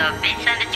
of Vincent